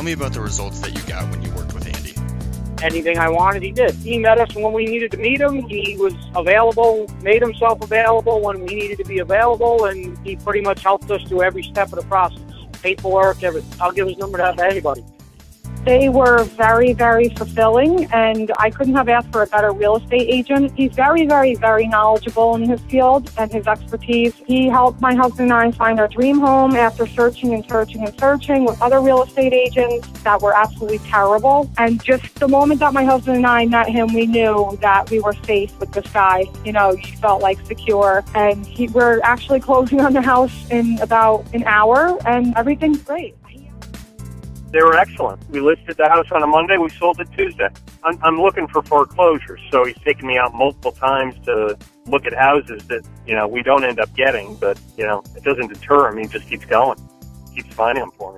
Tell me about the results that you got when you worked with Andy. Anything I wanted, he did. He met us when we needed to meet him. He was available, made himself available when we needed to be available, and he pretty much helped us through every step of the process. Paperwork, everything. I'll give his number to anybody. They were very, very fulfilling, and I couldn't have asked for a better real estate agent. He's very, very, very knowledgeable in his field and his expertise. He helped my husband and I find our dream home after searching and searching and searching with other real estate agents that were absolutely terrible. And just the moment that my husband and I met him, we knew that we were safe with this guy. You know, you felt like secure. And he, we're actually closing on the house in about an hour, and everything's great. They were excellent. We listed the house on a Monday. We sold it Tuesday. I'm, I'm looking for foreclosures, so he's taken me out multiple times to look at houses that you know we don't end up getting. But you know, it doesn't deter him. He just keeps going, keeps finding them for.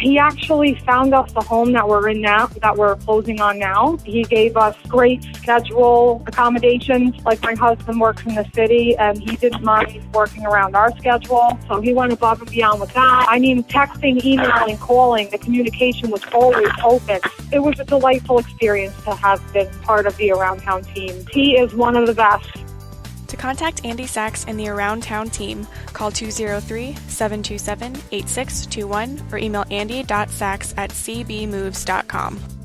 He actually found us the home that we're in now, that we're closing on now. He gave us great schedule accommodations. Like my husband works in the city and he didn't mind working around our schedule. So he went above and beyond with that. I mean, texting, emailing, calling, the communication was always open. It was a delightful experience to have been part of the Around Town team. He is one of the best. Contact Andy Sachs and the Around Town team, call 203 727 8621 or email andy.sachs at cbmoves.com.